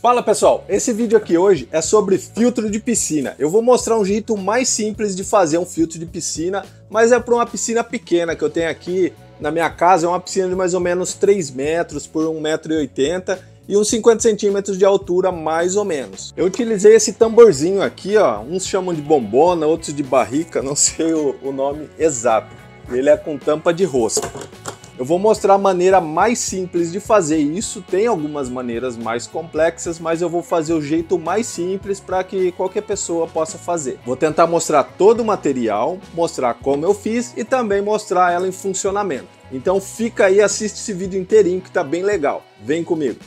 Fala pessoal, esse vídeo aqui hoje é sobre filtro de piscina. Eu vou mostrar um jeito mais simples de fazer um filtro de piscina, mas é para uma piscina pequena que eu tenho aqui na minha casa. É uma piscina de mais ou menos 3 metros por 1,80m e uns 50 centímetros de altura mais ou menos. Eu utilizei esse tamborzinho aqui, ó, uns chamam de bombona, outros de barrica, não sei o, o nome exato. Ele é com tampa de rosca. Eu vou mostrar a maneira mais simples de fazer isso. Tem algumas maneiras mais complexas, mas eu vou fazer o jeito mais simples para que qualquer pessoa possa fazer. Vou tentar mostrar todo o material, mostrar como eu fiz e também mostrar ela em funcionamento. Então fica aí, assiste esse vídeo inteirinho que tá bem legal. Vem comigo.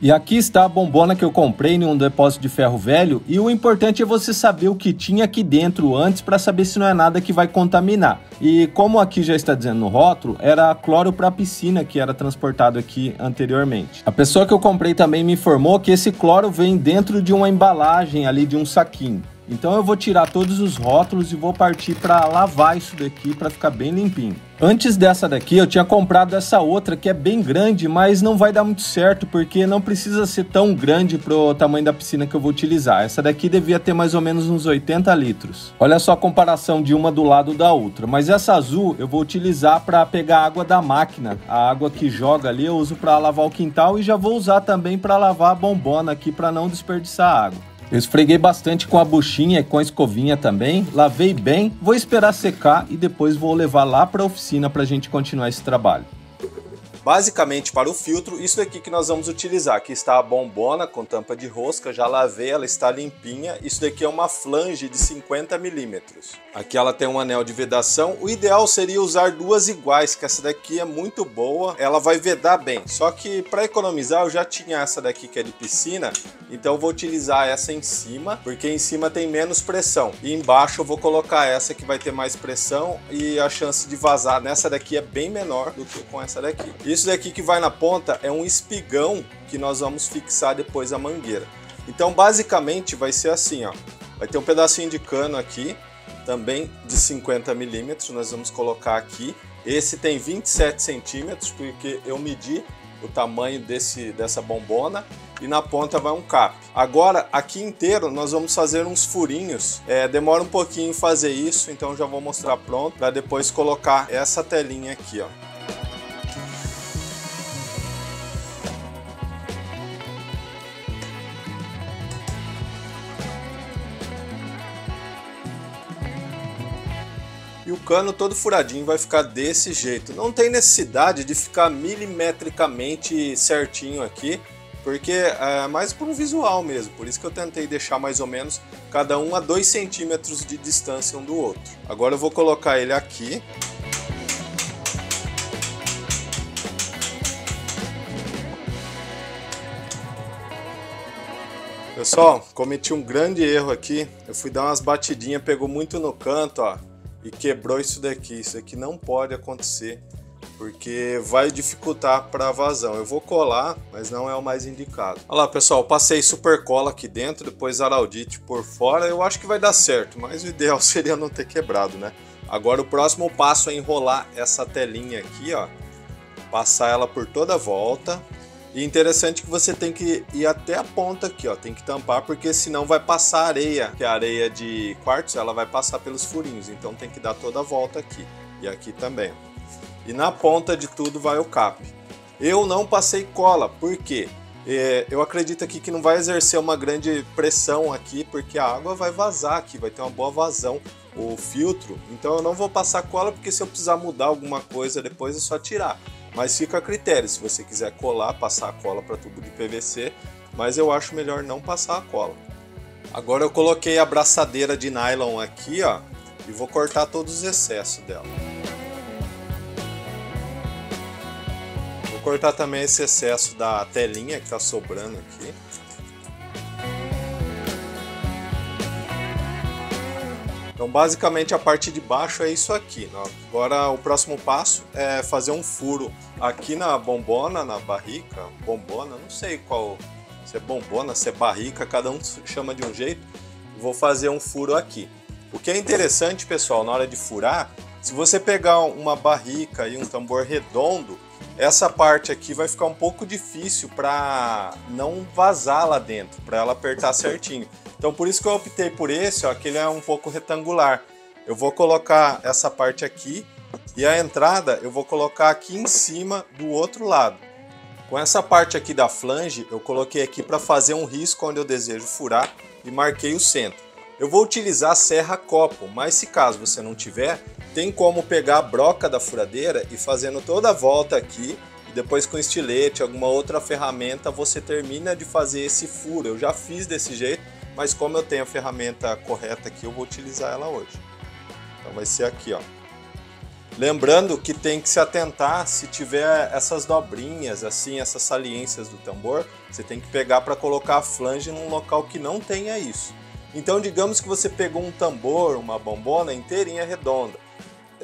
E aqui está a bombona que eu comprei em um depósito de ferro velho e o importante é você saber o que tinha aqui dentro antes para saber se não é nada que vai contaminar. E como aqui já está dizendo no rótulo, era cloro para piscina que era transportado aqui anteriormente. A pessoa que eu comprei também me informou que esse cloro vem dentro de uma embalagem ali de um saquinho. Então eu vou tirar todos os rótulos e vou partir para lavar isso daqui para ficar bem limpinho. Antes dessa daqui eu tinha comprado essa outra que é bem grande, mas não vai dar muito certo porque não precisa ser tão grande pro tamanho da piscina que eu vou utilizar. Essa daqui devia ter mais ou menos uns 80 litros. Olha só a comparação de uma do lado da outra. Mas essa azul eu vou utilizar para pegar água da máquina. A água que joga ali eu uso para lavar o quintal e já vou usar também para lavar a bombona aqui para não desperdiçar água. Eu esfreguei bastante com a buchinha e com a escovinha também, lavei bem, vou esperar secar e depois vou levar lá para a oficina para a gente continuar esse trabalho. Basicamente para o filtro, isso aqui que nós vamos utilizar. Aqui está a bombona com tampa de rosca, já lavei, ela está limpinha. Isso daqui é uma flange de 50 milímetros. Aqui ela tem um anel de vedação. O ideal seria usar duas iguais, que essa daqui é muito boa. Ela vai vedar bem. Só que para economizar eu já tinha essa daqui que é de piscina, então vou utilizar essa em cima, porque em cima tem menos pressão. E embaixo eu vou colocar essa que vai ter mais pressão e a chance de vazar nessa daqui é bem menor do que com essa daqui. Isso isso daqui que vai na ponta é um espigão que nós vamos fixar depois a mangueira. Então basicamente vai ser assim, ó. Vai ter um pedacinho de cano aqui, também de 50 milímetros, nós vamos colocar aqui. Esse tem 27 centímetros, porque eu medi o tamanho desse, dessa bombona e na ponta vai um cap. Agora, aqui inteiro, nós vamos fazer uns furinhos. É, demora um pouquinho fazer isso, então já vou mostrar pronto para depois colocar essa telinha aqui, ó. Cano todo furadinho vai ficar desse jeito. Não tem necessidade de ficar milimetricamente certinho aqui, porque é mais por um visual mesmo, por isso que eu tentei deixar mais ou menos cada um a 2 centímetros de distância um do outro. Agora eu vou colocar ele aqui. Pessoal, cometi um grande erro aqui. Eu fui dar umas batidinhas, pegou muito no canto, ó e quebrou isso daqui. Isso aqui não pode acontecer, porque vai dificultar para a vazão. Eu vou colar, mas não é o mais indicado. Olha lá, pessoal, passei super cola aqui dentro, depois araldite por fora. Eu acho que vai dar certo, mas o ideal seria não ter quebrado, né? Agora o próximo passo é enrolar essa telinha aqui, ó. Passar ela por toda a volta e interessante que você tem que ir até a ponta aqui, ó, tem que tampar porque senão vai passar areia, que a areia de quartzo, ela vai passar pelos furinhos, então tem que dar toda a volta aqui e aqui também. E na ponta de tudo vai o cap. Eu não passei cola, por quê? É, eu acredito aqui que não vai exercer uma grande pressão aqui, porque a água vai vazar aqui, vai ter uma boa vazão o filtro. Então eu não vou passar cola, porque se eu precisar mudar alguma coisa depois é só tirar. Mas fica a critério, se você quiser colar, passar a cola para tubo de PVC, mas eu acho melhor não passar a cola. Agora eu coloquei a braçadeira de nylon aqui, ó, e vou cortar todos os excessos dela. Vou cortar também esse excesso da telinha que está sobrando aqui. Então, basicamente, a parte de baixo é isso aqui. Né? Agora, o próximo passo é fazer um furo aqui na bombona, na barrica. Bombona, não sei qual, se é bombona, se é barrica, cada um chama de um jeito. Vou fazer um furo aqui. O que é interessante, pessoal, na hora de furar, se você pegar uma barrica e um tambor redondo, essa parte aqui vai ficar um pouco difícil para não vazar lá dentro, para ela apertar certinho. Então por isso que eu optei por esse, ó, que ele é um pouco retangular. Eu vou colocar essa parte aqui e a entrada eu vou colocar aqui em cima do outro lado. Com essa parte aqui da flange, eu coloquei aqui para fazer um risco onde eu desejo furar e marquei o centro. Eu vou utilizar serra copo, mas se caso você não tiver, tem como pegar a broca da furadeira e fazendo toda a volta aqui e depois com estilete, alguma outra ferramenta, você termina de fazer esse furo. Eu já fiz desse jeito, mas como eu tenho a ferramenta correta aqui, eu vou utilizar ela hoje. Então vai ser aqui, ó. Lembrando que tem que se atentar se tiver essas dobrinhas, assim, essas saliências do tambor, você tem que pegar para colocar a flange num local que não tenha isso. Então, digamos que você pegou um tambor, uma bombona inteirinha redonda.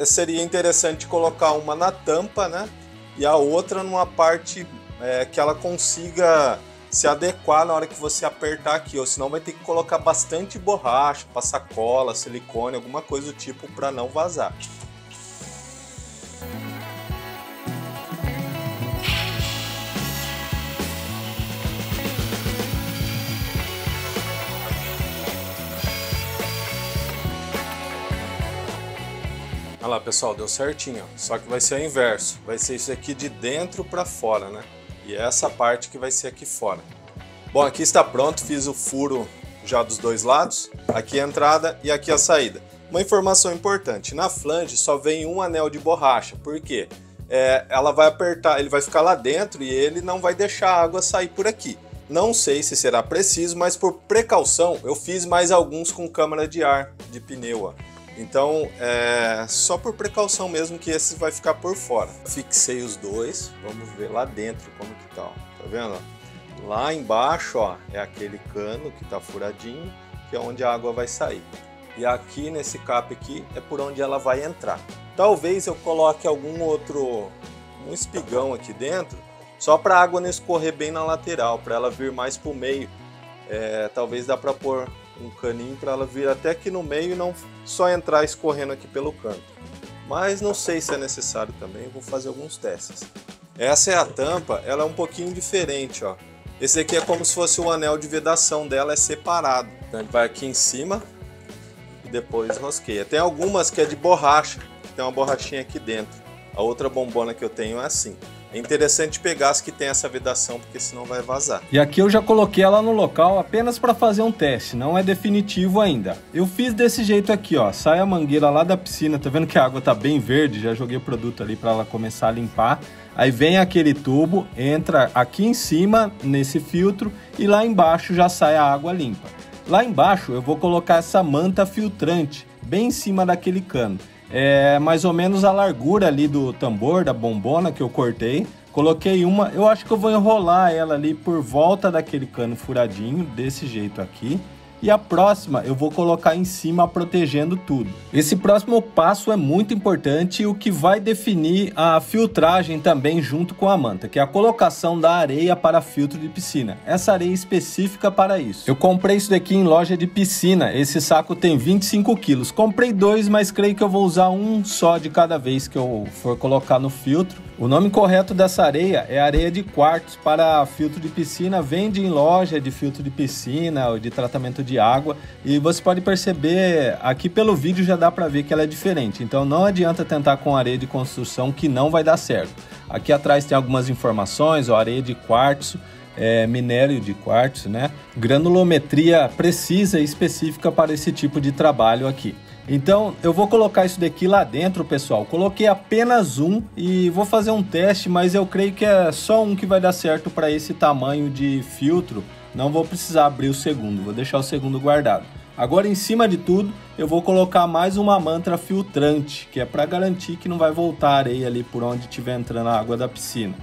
Seria interessante colocar uma na tampa, né? E a outra numa parte é, que ela consiga se adequar na hora que você apertar aqui, ou senão vai ter que colocar bastante borracha, passar cola, silicone, alguma coisa do tipo para não vazar. Olha lá pessoal, deu certinho, só que vai ser o inverso, vai ser isso aqui de dentro para fora, né? E é essa parte que vai ser aqui fora. Bom, aqui está pronto, fiz o furo já dos dois lados, aqui a entrada e aqui a saída. Uma informação importante, na flange só vem um anel de borracha, por quê? É, ela vai apertar, ele vai ficar lá dentro e ele não vai deixar a água sair por aqui. Não sei se será preciso, mas por precaução eu fiz mais alguns com câmara de ar de pneu. Ó. Então, é só por precaução mesmo que esse vai ficar por fora. Fixei os dois, vamos ver lá dentro como que tá, ó. tá vendo? Lá embaixo, ó, é aquele cano que tá furadinho, que é onde a água vai sair. E aqui nesse cap aqui é por onde ela vai entrar. Talvez eu coloque algum outro, um espigão aqui dentro, só para a água não escorrer bem na lateral, para ela vir mais para o meio. É, talvez dá para pôr um caninho para ela vir até aqui no meio e não só entrar escorrendo aqui pelo canto. Mas não sei se é necessário também, vou fazer alguns testes. Essa é a tampa, ela é um pouquinho diferente, ó. Esse aqui é como se fosse o anel de vedação dela, é separado. Então ele vai aqui em cima e depois rosqueia. Tem algumas que é de borracha, tem uma borrachinha aqui dentro. A outra bombona que eu tenho é assim. É interessante pegar as que tem essa vedação, porque senão vai vazar. E aqui eu já coloquei ela no local apenas para fazer um teste, não é definitivo ainda. Eu fiz desse jeito aqui, ó, sai a mangueira lá da piscina, tá vendo que a água tá bem verde, já joguei o produto ali para ela começar a limpar. Aí vem aquele tubo, entra aqui em cima nesse filtro e lá embaixo já sai a água limpa. Lá embaixo eu vou colocar essa manta filtrante bem em cima daquele cano é mais ou menos a largura ali do tambor, da bombona que eu cortei. Coloquei uma, eu acho que eu vou enrolar ela ali por volta daquele cano furadinho, desse jeito aqui e a próxima eu vou colocar em cima protegendo tudo. Esse próximo passo é muito importante o que vai definir a filtragem também junto com a manta, que é a colocação da areia para filtro de piscina. Essa areia específica para isso. Eu comprei isso daqui em loja de piscina, esse saco tem 25 quilos. Comprei dois, mas creio que eu vou usar um só de cada vez que eu for colocar no filtro. O nome correto dessa areia é areia de quartzo para filtro de piscina, vende em loja de filtro de piscina ou de tratamento de água e você pode perceber aqui pelo vídeo já dá para ver que ela é diferente. Então não adianta tentar com areia de construção que não vai dar certo. Aqui atrás tem algumas informações, ó, areia de quartzo, é, minério de quartzo, né? Granulometria precisa e específica para esse tipo de trabalho aqui. Então eu vou colocar isso daqui lá dentro, pessoal. Coloquei apenas um e vou fazer um teste, mas eu creio que é só um que vai dar certo para esse tamanho de filtro. Não vou precisar abrir o segundo, vou deixar o segundo guardado. Agora em cima de tudo, eu vou colocar mais uma mantra filtrante, que é para garantir que não vai voltar areia ali por onde estiver entrando a água da piscina.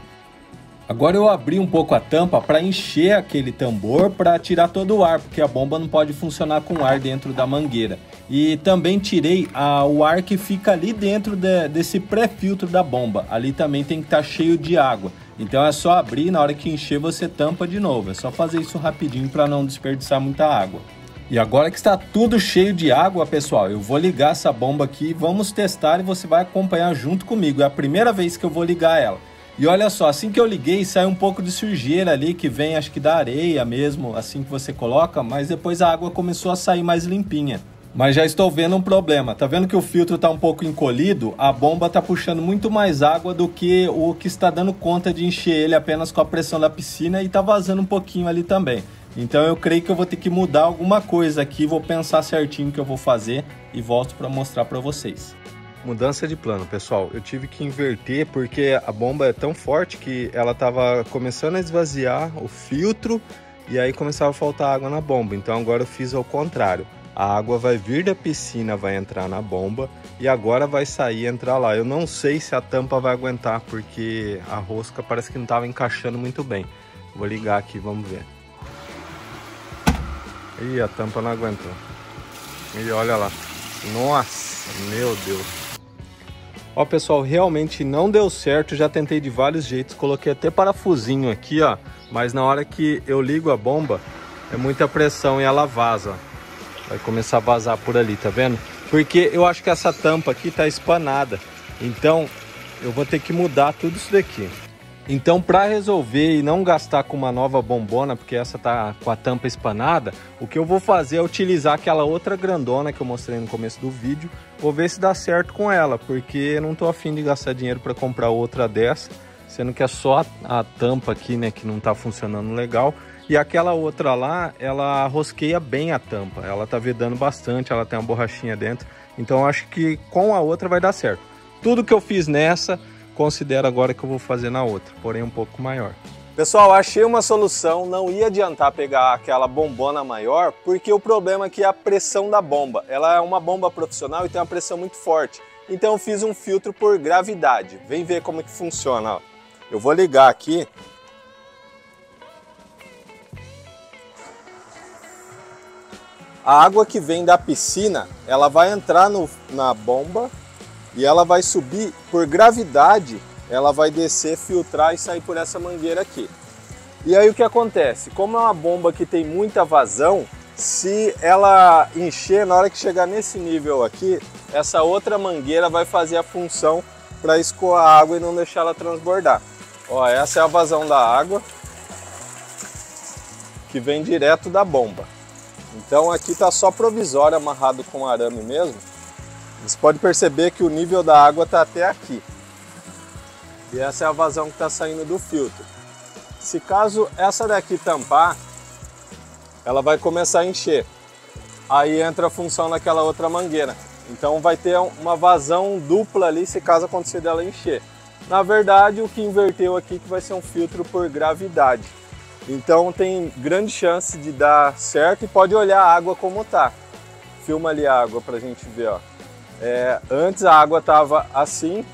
Agora eu abri um pouco a tampa para encher aquele tambor para tirar todo o ar, porque a bomba não pode funcionar com ar dentro da mangueira. E também tirei a, o ar que fica ali dentro de, desse pré-filtro da bomba. Ali também tem que estar tá cheio de água. Então é só abrir, na hora que encher você tampa de novo. É só fazer isso rapidinho para não desperdiçar muita água. E agora que está tudo cheio de água, pessoal, eu vou ligar essa bomba aqui, vamos testar e você vai acompanhar junto comigo. É a primeira vez que eu vou ligar ela. E olha só, assim que eu liguei, saiu um pouco de sujeira ali, que vem acho que da areia mesmo, assim que você coloca, mas depois a água começou a sair mais limpinha. Mas já estou vendo um problema. Tá vendo que o filtro está um pouco encolhido? A bomba está puxando muito mais água do que o que está dando conta de encher ele apenas com a pressão da piscina e está vazando um pouquinho ali também. Então eu creio que eu vou ter que mudar alguma coisa aqui, vou pensar certinho o que eu vou fazer e volto para mostrar para vocês. Mudança de plano, pessoal. Eu tive que inverter porque a bomba é tão forte que ela estava começando a esvaziar o filtro e aí começava a faltar água na bomba. Então agora eu fiz ao contrário. A água vai vir da piscina, vai entrar na bomba e agora vai sair e entrar lá. Eu não sei se a tampa vai aguentar porque a rosca parece que não estava encaixando muito bem. Vou ligar aqui, vamos ver. Ih, a tampa não aguentou. E olha lá. Nossa, meu Deus. Ó, pessoal, realmente não deu certo. Já tentei de vários jeitos. Coloquei até parafusinho aqui, ó. Mas na hora que eu ligo a bomba, é muita pressão e ela vaza. Vai começar a vazar por ali, tá vendo? Porque eu acho que essa tampa aqui tá espanada. Então, eu vou ter que mudar tudo isso daqui. Então, para resolver e não gastar com uma nova bombona, porque essa tá com a tampa espanada, o que eu vou fazer é utilizar aquela outra grandona que eu mostrei no começo do vídeo. Vou ver se dá certo com ela, porque não tô afim de gastar dinheiro para comprar outra dessa, sendo que é só a, a tampa aqui, né, que não tá funcionando legal. E aquela outra lá, ela rosqueia bem a tampa, ela tá vedando bastante, ela tem uma borrachinha dentro. Então, acho que com a outra vai dar certo. Tudo que eu fiz nessa considero agora que eu vou fazer na outra, porém um pouco maior. Pessoal, achei uma solução, não ia adiantar pegar aquela bombona maior, porque o problema é a pressão da bomba. Ela é uma bomba profissional e tem uma pressão muito forte. Então eu fiz um filtro por gravidade. Vem ver como é que funciona. Eu vou ligar aqui. A água que vem da piscina, ela vai entrar no, na bomba e ela vai subir por gravidade, ela vai descer, filtrar e sair por essa mangueira aqui. E aí o que acontece? Como é uma bomba que tem muita vazão, se ela encher, na hora que chegar nesse nível aqui, essa outra mangueira vai fazer a função para escoar a água e não deixar ela transbordar. Ó, essa é a vazão da água que vem direto da bomba. Então aqui está só provisório amarrado com arame mesmo você pode perceber que o nível da água está até aqui. E essa é a vazão que está saindo do filtro. Se caso essa daqui tampar, ela vai começar a encher. Aí entra a função naquela outra mangueira. Então vai ter uma vazão dupla ali se caso acontecer dela encher. Na verdade, o que inverteu aqui que vai ser um filtro por gravidade. Então tem grande chance de dar certo e pode olhar a água como tá. Filma ali a água para a gente ver, ó. É, antes a água estava assim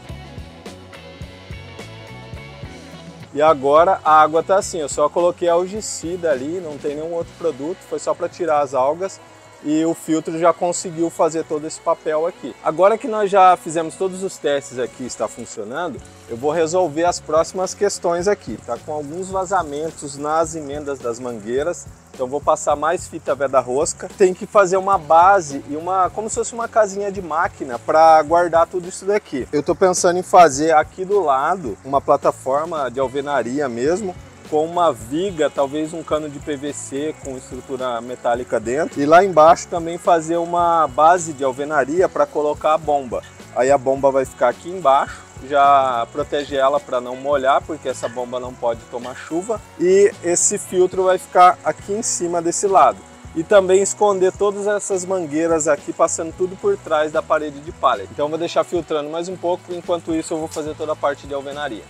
e agora a água está assim. Eu só coloquei algicida ali, não tem nenhum outro produto, foi só para tirar as algas e o filtro já conseguiu fazer todo esse papel aqui. Agora que nós já fizemos todos os testes aqui está funcionando, eu vou resolver as próximas questões aqui. Tá com alguns vazamentos nas emendas das mangueiras, então vou passar mais fita veda rosca. Tem que fazer uma base e uma, como se fosse uma casinha de máquina para guardar tudo isso daqui. Eu estou pensando em fazer aqui do lado uma plataforma de alvenaria mesmo, com uma viga, talvez um cano de PVC com estrutura metálica dentro. E lá embaixo também fazer uma base de alvenaria para colocar a bomba. Aí a bomba vai ficar aqui embaixo, já protege ela para não molhar, porque essa bomba não pode tomar chuva. E esse filtro vai ficar aqui em cima desse lado. E também esconder todas essas mangueiras aqui, passando tudo por trás da parede de pallet. Então vou deixar filtrando mais um pouco, enquanto isso eu vou fazer toda a parte de alvenaria.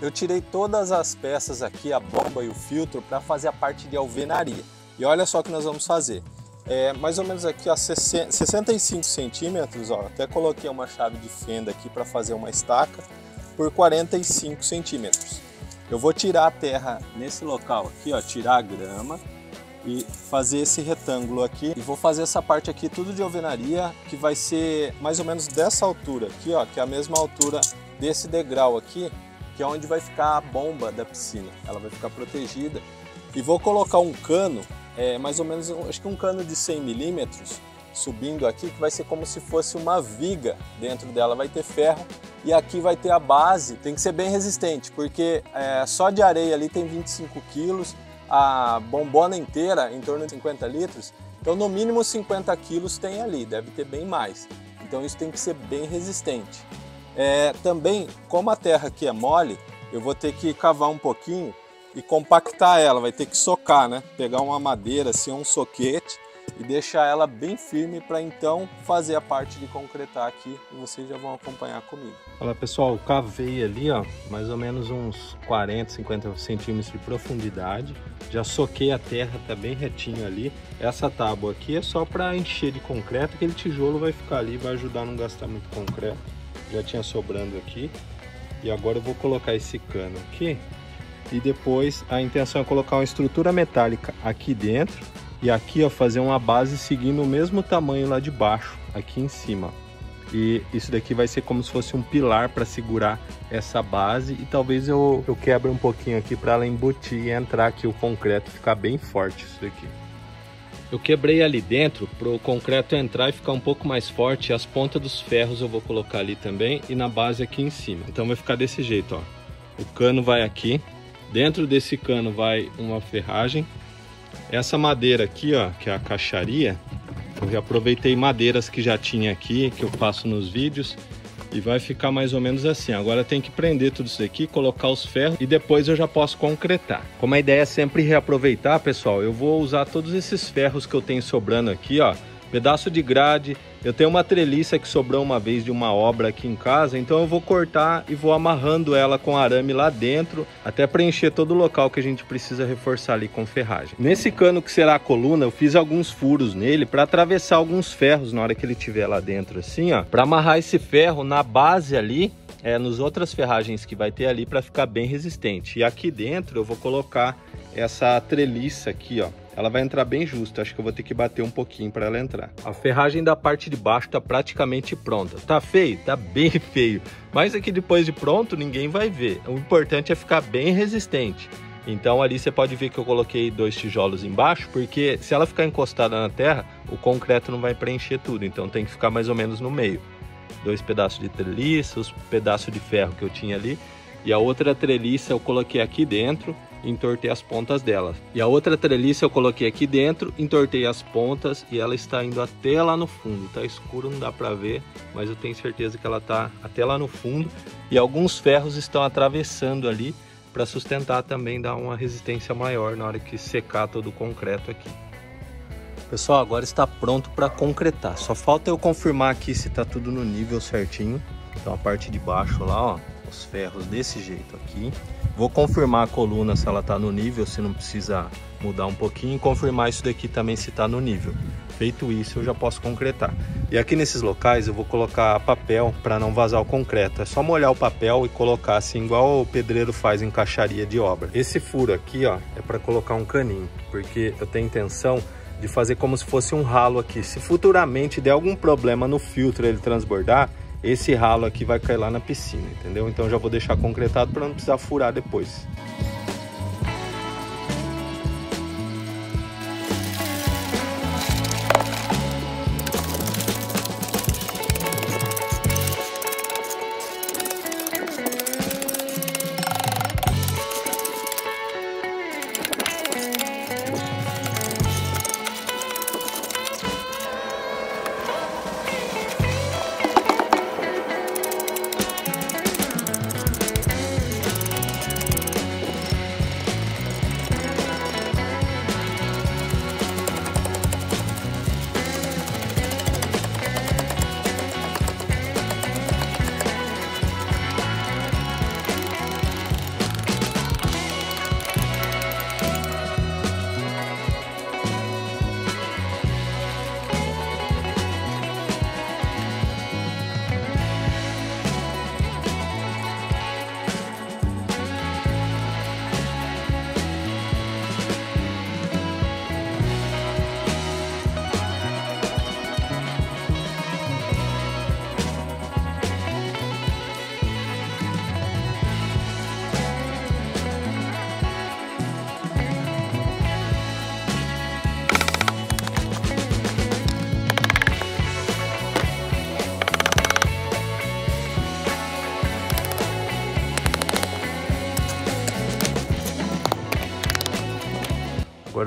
Eu tirei todas as peças aqui, a bomba e o filtro, para fazer a parte de alvenaria. E olha só o que nós vamos fazer. É, mais ou menos aqui a 65 centímetros, ó, até coloquei uma chave de fenda aqui para fazer uma estaca por 45 centímetros. Eu vou tirar a terra nesse local aqui, ó, tirar a grama e fazer esse retângulo aqui e vou fazer essa parte aqui tudo de alvenaria que vai ser mais ou menos dessa altura aqui, ó, que é a mesma altura desse degrau aqui que é onde vai ficar a bomba da piscina. Ela vai ficar protegida. E vou colocar um cano, é, mais ou menos, acho que um cano de 100 milímetros, subindo aqui, que vai ser como se fosse uma viga dentro dela. Vai ter ferro e aqui vai ter a base, tem que ser bem resistente, porque é, só de areia ali tem 25 quilos, a bombona inteira em torno de 50 litros, então no mínimo 50 quilos tem ali, deve ter bem mais. Então isso tem que ser bem resistente. É, também, como a terra aqui é mole, eu vou ter que cavar um pouquinho e compactar ela, vai ter que socar, né? Pegar uma madeira, assim, um soquete e deixar ela bem firme para então fazer a parte de concretar aqui e vocês já vão acompanhar comigo. Olha pessoal, cavei ali ó, mais ou menos uns 40, 50 centímetros de profundidade, já soquei a terra, tá bem retinho ali. Essa tábua aqui é só para encher de concreto, aquele tijolo vai ficar ali, vai ajudar a não gastar muito concreto. Já tinha sobrando aqui. E agora eu vou colocar esse cano aqui. E depois a intenção é colocar uma estrutura metálica aqui dentro e aqui ó, fazer uma base seguindo o mesmo tamanho lá de baixo, aqui em cima. E isso daqui vai ser como se fosse um pilar para segurar essa base e talvez eu, eu quebre um pouquinho aqui para ela embutir e entrar aqui o concreto, ficar bem forte isso daqui. Eu quebrei ali dentro para o concreto entrar e ficar um pouco mais forte. As pontas dos ferros eu vou colocar ali também e na base aqui em cima. Então vai ficar desse jeito, ó. O cano vai aqui. Dentro desse cano vai uma ferragem essa madeira aqui, ó, que é a caixaria, eu já aproveitei madeiras que já tinha aqui, que eu faço nos vídeos, e vai ficar mais ou menos assim. Agora tem que prender tudo isso aqui, colocar os ferros e depois eu já posso concretar. Como a ideia é sempre reaproveitar, pessoal, eu vou usar todos esses ferros que eu tenho sobrando aqui, ó, pedaço de grade. Eu tenho uma treliça que sobrou uma vez de uma obra aqui em casa, então eu vou cortar e vou amarrando ela com arame lá dentro, até preencher todo o local que a gente precisa reforçar ali com ferragem. Nesse cano que será a coluna, eu fiz alguns furos nele para atravessar alguns ferros na hora que ele estiver lá dentro assim, ó, para amarrar esse ferro na base ali é, nos outras ferragens que vai ter ali para ficar bem resistente. E aqui dentro eu vou colocar essa treliça aqui, ó, ela vai entrar bem justa. Acho que eu vou ter que bater um pouquinho para ela entrar. A ferragem da parte de baixo está praticamente pronta. Tá feio? Tá bem feio. Mas aqui depois de pronto, ninguém vai ver. O importante é ficar bem resistente. Então ali você pode ver que eu coloquei dois tijolos embaixo, porque se ela ficar encostada na terra, o concreto não vai preencher tudo. Então tem que ficar mais ou menos no meio. Dois pedaços de treliça, os pedaços de ferro que eu tinha ali. E a outra treliça eu coloquei aqui dentro entortei as pontas dela. E a outra treliça eu coloquei aqui dentro, entortei as pontas e ela está indo até lá no fundo. Tá escuro, não dá para ver, mas eu tenho certeza que ela tá até lá no fundo. E alguns ferros estão atravessando ali para sustentar também, dar uma resistência maior na hora que secar todo o concreto aqui. Pessoal, agora está pronto para concretar. Só falta eu confirmar aqui se está tudo no nível certinho. Então a parte de baixo lá, ó, os ferros desse jeito aqui. Vou confirmar a coluna se ela está no nível, se não precisa mudar um pouquinho e confirmar isso daqui também se está no nível. Feito isso, eu já posso concretar. E aqui nesses locais eu vou colocar papel para não vazar o concreto. É só molhar o papel e colocar assim, igual o pedreiro faz em caixaria de obra. Esse furo aqui, ó, é para colocar um caninho, porque eu tenho intenção de fazer como se fosse um ralo aqui. Se futuramente der algum problema no filtro ele transbordar, esse ralo aqui vai cair lá na piscina, entendeu? Então já vou deixar concretado para não precisar furar depois.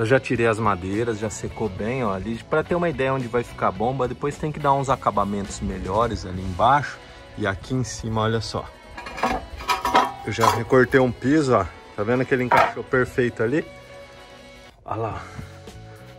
Já tirei as madeiras, já secou bem, ó, ali para ter uma ideia onde vai ficar a bomba, depois tem que dar uns acabamentos melhores ali embaixo e aqui em cima, olha só. Eu já recortei um piso, ó. Tá vendo que ele encaixou perfeito ali? Olha lá.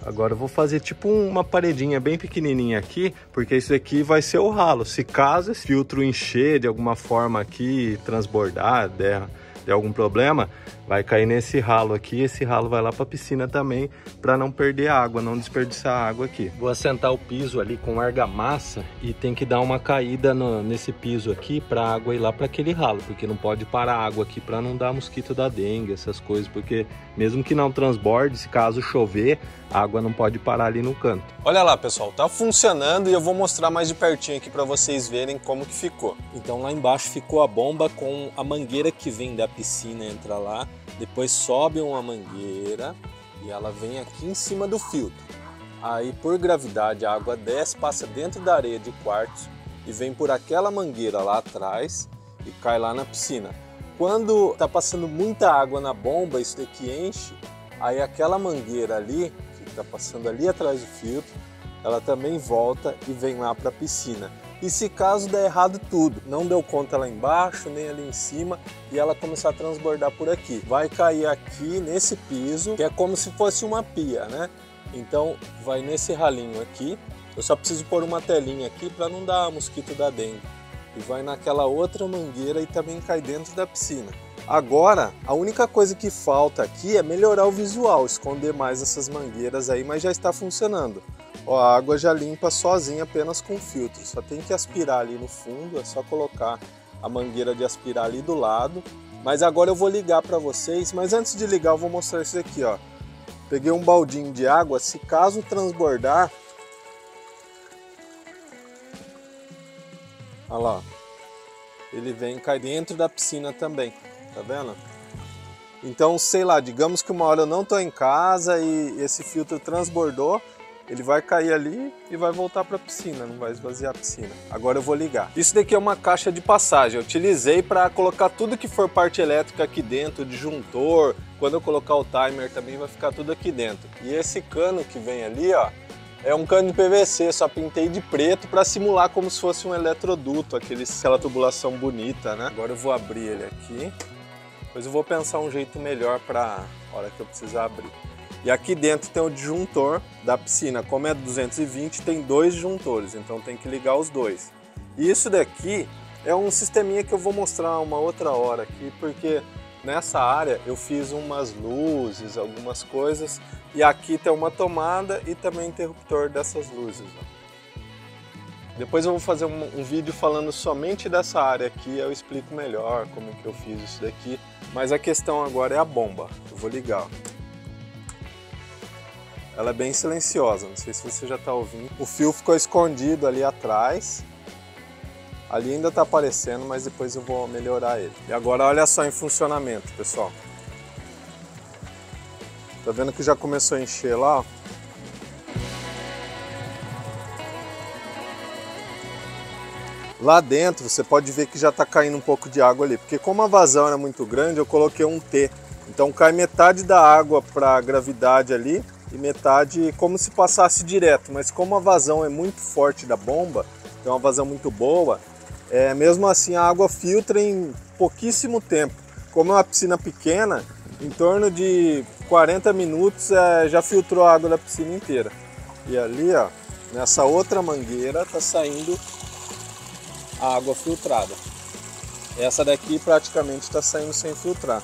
Agora eu vou fazer tipo uma paredinha bem pequenininha aqui, porque isso aqui vai ser o ralo. Se caso esse filtro encher de alguma forma aqui, transbordar, der, der algum problema, vai cair nesse ralo aqui, esse ralo vai lá para a piscina também, para não perder água, não desperdiçar água aqui. Vou assentar o piso ali com argamassa e tem que dar uma caída no, nesse piso aqui para a água ir lá para aquele ralo, porque não pode parar água aqui para não dar mosquito da dengue, essas coisas, porque mesmo que não transborde, se caso chover, a água não pode parar ali no canto. Olha lá, pessoal, tá funcionando e eu vou mostrar mais de pertinho aqui para vocês verem como que ficou. Então lá embaixo ficou a bomba com a mangueira que vem da piscina entra lá depois sobe uma mangueira e ela vem aqui em cima do filtro. Aí por gravidade a água desce, passa dentro da areia de quartzo e vem por aquela mangueira lá atrás e cai lá na piscina. Quando está passando muita água na bomba, isso daqui enche, aí aquela mangueira ali, que está passando ali atrás do filtro, ela também volta e vem lá para a piscina. E se caso der errado tudo, não deu conta lá embaixo, nem ali em cima, e ela começar a transbordar por aqui, vai cair aqui nesse piso, que é como se fosse uma pia, né? Então vai nesse ralinho aqui, eu só preciso pôr uma telinha aqui para não dar mosquito da dengue. E vai naquela outra mangueira e também cai dentro da piscina. Agora, a única coisa que falta aqui é melhorar o visual, esconder mais essas mangueiras aí, mas já está funcionando. Ó, a água já limpa sozinha apenas com filtro, só tem que aspirar ali no fundo, é só colocar a mangueira de aspirar ali do lado. Mas agora eu vou ligar para vocês, mas antes de ligar eu vou mostrar isso aqui, ó. Peguei um baldinho de água, se caso transbordar, olha lá, ele vem cai dentro da piscina também, tá vendo? Então, sei lá, digamos que uma hora eu não estou em casa e esse filtro transbordou, ele vai cair ali e vai voltar para a piscina, não vai esvaziar a piscina. Agora eu vou ligar. Isso daqui é uma caixa de passagem. Eu utilizei para colocar tudo que for parte elétrica aqui dentro, disjuntor. Quando eu colocar o timer também vai ficar tudo aqui dentro. E esse cano que vem ali, ó, é um cano de PVC, só pintei de preto para simular como se fosse um eletroduto, aquele, aquela tubulação bonita, né? Agora eu vou abrir ele aqui. Depois eu vou pensar um jeito melhor para hora que eu precisar abrir. E aqui dentro tem o disjuntor da piscina. Como é 220, tem dois disjuntores, então tem que ligar os dois. E isso daqui é um sisteminha que eu vou mostrar uma outra hora aqui, porque nessa área eu fiz umas luzes, algumas coisas, e aqui tem uma tomada e também interruptor dessas luzes. Depois eu vou fazer um, um, vídeo falando somente dessa área aqui, eu explico melhor como que eu fiz isso daqui. Mas a questão agora é a bomba. Eu vou ligar. Ela é bem silenciosa, não sei se você já está ouvindo. O fio ficou escondido ali atrás. Ali ainda está aparecendo, mas depois eu vou melhorar ele. E agora olha só em funcionamento, pessoal. Tá vendo que já começou a encher lá? Lá dentro você pode ver que já está caindo um pouco de água ali, porque como a vazão era muito grande, eu coloquei um T. Então cai metade da água para a gravidade ali e metade como se passasse direto, mas como a vazão é muito forte da bomba, tem uma vazão muito boa, é, mesmo assim a água filtra em pouquíssimo tempo. Como é uma piscina pequena, em torno de 40 minutos é, já filtrou a água da piscina inteira. E ali, ó, nessa outra mangueira tá saindo a água filtrada. Essa daqui praticamente está saindo sem filtrar.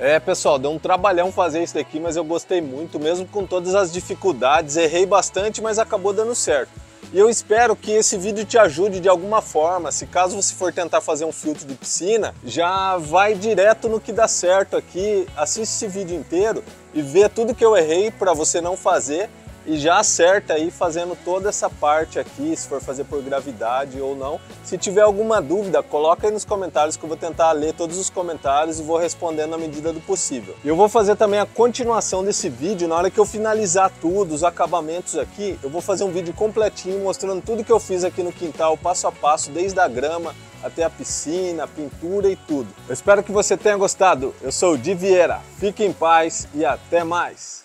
É, pessoal, deu um trabalhão fazer isso daqui, mas eu gostei muito, mesmo com todas as dificuldades. Errei bastante, mas acabou dando certo. E eu espero que esse vídeo te ajude de alguma forma. Se caso você for tentar fazer um filtro de piscina, já vai direto no que dá certo aqui. Assiste esse vídeo inteiro e vê tudo que eu errei para você não fazer e já acerta aí fazendo toda essa parte aqui, se for fazer por gravidade ou não. Se tiver alguma dúvida, coloca aí nos comentários que eu vou tentar ler todos os comentários e vou respondendo na medida do possível. Eu vou fazer também a continuação desse vídeo, na hora que eu finalizar tudo, os acabamentos aqui, eu vou fazer um vídeo completinho mostrando tudo que eu fiz aqui no quintal, passo a passo, desde a grama até a piscina, a pintura e tudo. Eu espero que você tenha gostado. Eu sou o Di Vieira. Fique em paz e até mais.